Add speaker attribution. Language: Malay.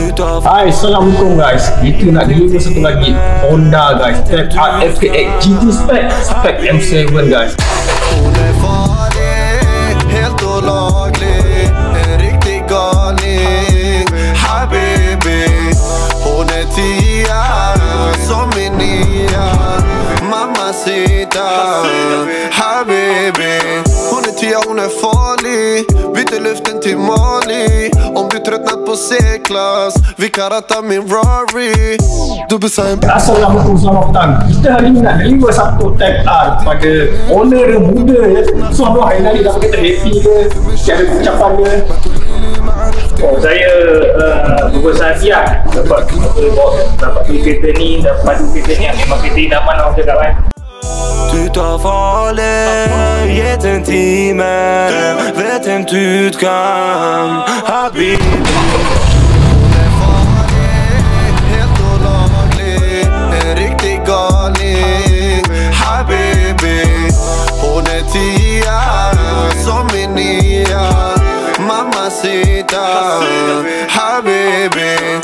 Speaker 1: Hai, Assalamualaikum guys. Kita nak deliver satu lagi Honda guys. Tab Art FKX GT Spec Spec M7 guys.
Speaker 2: Habibi Hon är tia Hon är farlig Byter luften till Mali på C-klass Vi kan ratta min Rari Du besar en
Speaker 1: Assalamualaikum selamat petang Kita hari ni nak deliver satu Tab R Kepada owner dia muda ya So apa hari dah kita happy ke? Siapa ucapan dia?
Speaker 3: Oh, saya uh, berbahagia dapat dapat dapat kereta ni, dapat padu kereta ni. Memang kereta idaman orang cakap kan.
Speaker 2: Du tar farlig, gitt en time Vet inte utgang Habibi min nia Mamacita Habibi